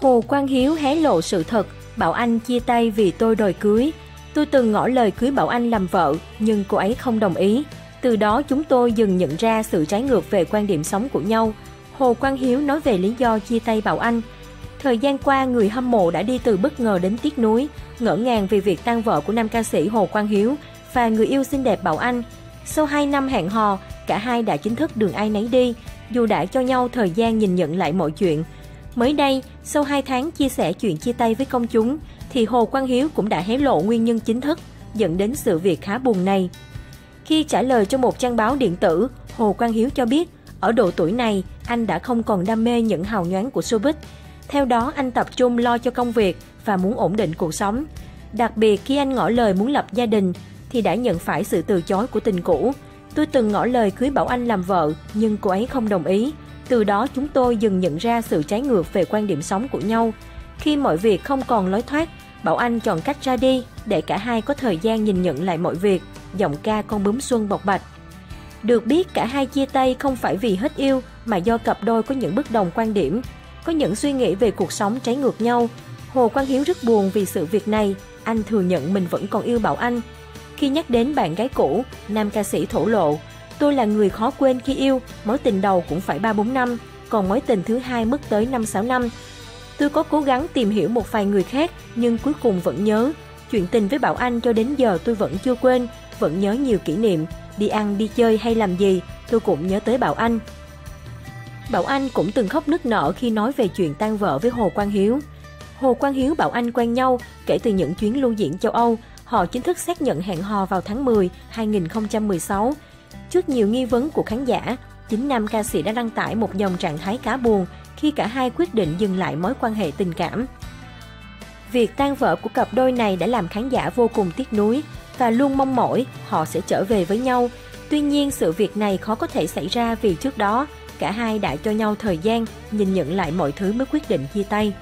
Hồ Quang Hiếu hé lộ sự thật, Bảo Anh chia tay vì tôi đòi cưới. Tôi từng ngỏ lời cưới Bảo Anh làm vợ, nhưng cô ấy không đồng ý. Từ đó chúng tôi dần nhận ra sự trái ngược về quan điểm sống của nhau. Hồ Quang Hiếu nói về lý do chia tay Bảo Anh. Thời gian qua, người hâm mộ đã đi từ bất ngờ đến tiếc nuối, ngỡ ngàng vì việc tan vợ của nam ca sĩ Hồ Quang Hiếu và người yêu xinh đẹp Bảo Anh. Sau 2 năm hẹn hò, cả hai đã chính thức đường ai nấy đi, dù đã cho nhau thời gian nhìn nhận lại mọi chuyện. Mới đây, sau 2 tháng chia sẻ chuyện chia tay với công chúng, thì Hồ Quang Hiếu cũng đã hé lộ nguyên nhân chính thức dẫn đến sự việc khá buồn này. Khi trả lời cho một trang báo điện tử, Hồ Quang Hiếu cho biết, ở độ tuổi này, anh đã không còn đam mê những hào nhoáng của showbiz. Theo đó, anh tập trung lo cho công việc và muốn ổn định cuộc sống. Đặc biệt khi anh ngỏ lời muốn lập gia đình, thì đã nhận phải sự từ chối của tình cũ. Tôi từng ngỏ lời cưới Bảo Anh làm vợ, nhưng cô ấy không đồng ý. Từ đó chúng tôi dần nhận ra sự trái ngược về quan điểm sống của nhau. Khi mọi việc không còn lối thoát, Bảo Anh chọn cách ra đi để cả hai có thời gian nhìn nhận lại mọi việc, giọng ca con bướm xuân bộc bạch. Được biết cả hai chia tay không phải vì hết yêu mà do cặp đôi có những bất đồng quan điểm, có những suy nghĩ về cuộc sống trái ngược nhau. Hồ Quang Hiếu rất buồn vì sự việc này, anh thừa nhận mình vẫn còn yêu Bảo Anh. Khi nhắc đến bạn gái cũ, nam ca sĩ thổ lộ, tôi là người khó quên khi yêu, mối tình đầu cũng phải 3-4 năm, còn mối tình thứ hai mất tới 5-6 năm. Tôi có cố gắng tìm hiểu một vài người khác nhưng cuối cùng vẫn nhớ. Chuyện tình với Bảo Anh cho đến giờ tôi vẫn chưa quên, vẫn nhớ nhiều kỷ niệm. Đi ăn, đi chơi hay làm gì, tôi cũng nhớ tới Bảo Anh. Bảo Anh cũng từng khóc nức nở khi nói về chuyện tan vợ với Hồ Quang Hiếu. Hồ Quang Hiếu Bảo Anh quen nhau kể từ những chuyến lưu diễn châu Âu, họ chính thức xác nhận hẹn hò vào tháng 10 2016. Trước nhiều nghi vấn của khán giả, chính nam ca sĩ đã đăng tải một dòng trạng thái cá buồn khi cả hai quyết định dừng lại mối quan hệ tình cảm. Việc tan vỡ của cặp đôi này đã làm khán giả vô cùng tiếc nuối và luôn mong mỏi họ sẽ trở về với nhau. Tuy nhiên, sự việc này khó có thể xảy ra vì trước đó cả hai đã cho nhau thời gian nhìn nhận lại mọi thứ mới quyết định chia tay.